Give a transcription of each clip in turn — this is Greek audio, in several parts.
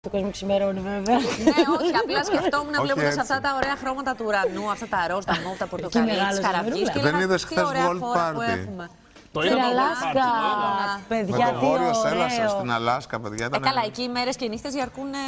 Το κόσμο ξημερώνει βέβαια. Ναι, όχι, απλά σκεφτόμουν Όχι βλέποντα έτσι. αυτά τα ωραία χρώματα του ουρανού, αυτά τα ροζ, τα μόβ, τα πορτοκαλί, μεγάλος τη καραβική. Μαυρούλα. Και Δεν έλεγα, είδες τι χθες ωραία Gold χώρα που Party? έχουμε. Το Στην είδα το Αλάσκα. Ναι. Με Παιδιά, το τι βόρειο Σέλασσα ωραίο. στην Αλάσκα, παιδιά. Ε, Ήταν... καλά, εκεί οι μέρες και οι νύχτες διαρκούν ε,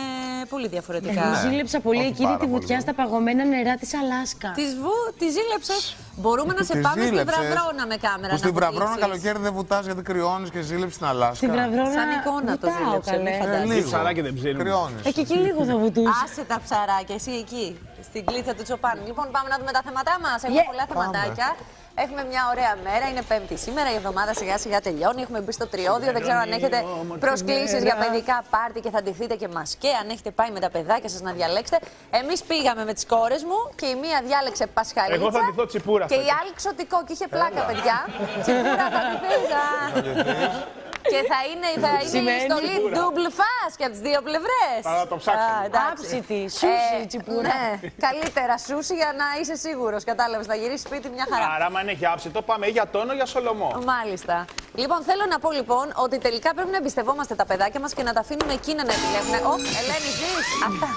πολύ διαφορετικά. Εγώ ζήλεψα πολύ Όχι εκείνη πάρα τη πολύ. βουτιά στα παγωμένα νερά της Αλάσκα. Της βου, τη ζήλεψες; Μπορούμε να σε Τη πάμε στη ζήλεψες. Βραβρώνα με κάμερα. Που στην να Βραβρώνα βουτήσεις. καλοκαίρι δεν βουτάς γιατί κρυώνεις και ζήλεψες στην Αλάσκα. Στην βραβρώνα Σαν εικόνα το βουτάω, ζήλεψε, καλέ. μη Ε, φαντάζεσαι. λίγο. ψαράκι δεν ψήνουν. Κρυώνεις. Ε, και εκεί λίγο θα βουτούσα. Άσε τα ψαράκια, εσύ εκεί, στην κλίτσα του Τσοπάνη. Λοιπόν, πάμε να δούμε τα θέματά μας. Έχουμε Yeah. πολλά θεματάκια. Έχουμε μια ωραία μέρα, είναι Πέμπτη σήμερα, η εβδομάδα σιγά σιγά τελειώνει. Έχουμε μπει στο τριώδιο. Δεν ξέρω αν έχετε προσκλήσεις για παιδικά πάρτι και θα ντυθείτε και μασκέ. Αν έχετε πάει με τα παιδάκια σας να διαλέξετε. Εμείς πήγαμε με τις κόρες μου και η μία διάλεξε πασχαλίτσα. Εγώ θα ντυθώ τσιπούρα Και η φέτος. άλλη ξωτικό και είχε πλάκα, παιδιά. Τσιπούρα θα ντυθείς, α. Και θα είναι, θα είναι η Σημαίνει στολή double fast και από τις δύο πλευρές. Θα το ψάξουμε. Άψητη, σούσι, τσιπούρα. Ναι, καλύτερα σούσι για να είσαι σίγουρος. Κατάλαβες, να γυρίσεις σπίτι μια χαρά. Άρα, άμα είναι για άψητο, πάμε ή για τόνο ή για σολομό. Μάλιστα. Λοιπόν, θέλω να πω λοιπόν ότι τελικά πρέπει να εμπιστευόμαστε τα παιδάκια μας και να τα αφήνουμε εκείνα να επιλέγουν. Ω, Ελένη, ζεις αυτά.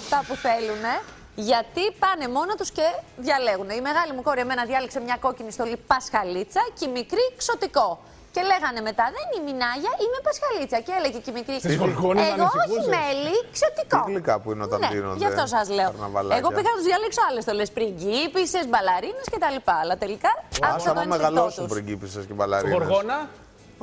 αυτά που θέλουν. Γιατί πάνε μόνο τους και διαλέγουν. Η μεγάλη μου κόρη εμένα διάλεξε μια κόκκινη στολή πασχαλίτσα και η μικρή ξωτικό. Και λέγανε μετά, δεν είμαι η Νάγια, είμαι πασχαλίτσα. Και έλεγε και η μικρή. Στις γοργόνες Εγώ όχι ανησυχούσες;» μέλι, ξωτικό. Τι γλυκά που είναι όταν ναι, δίνονται Γι' αυτό σας λέω. καρναβαλάκια. Εγώ πήγα να τους διαλέξω άλλες στολέ. Πριγκίπισε, μπαλαρίνες κτλ. Αλλά τελικά. Άσε άκουσα το άμα ένστικτό μεγαλώσουν τους. πριγκίπισσες και μπαλαρίνες. Γοργόνα;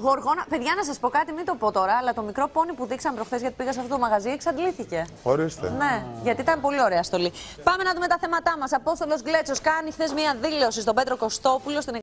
Γοργόνα, παιδιά, να σας πω κάτι, μην το πω τώρα, αλλά το μικρό πόνι που δείξαμε προχθές γιατί πήγα σε αυτό το μαγαζί εξαντλήθηκε. Ορίστε. Ναι, γιατί ήταν πολύ ωραία στολή. Πάμε να δούμε τα θέματά μας. Απόστολος Γκλέτσο κάνει χθες μία δήλωση στον Πέτρο Κωστόπουλο στην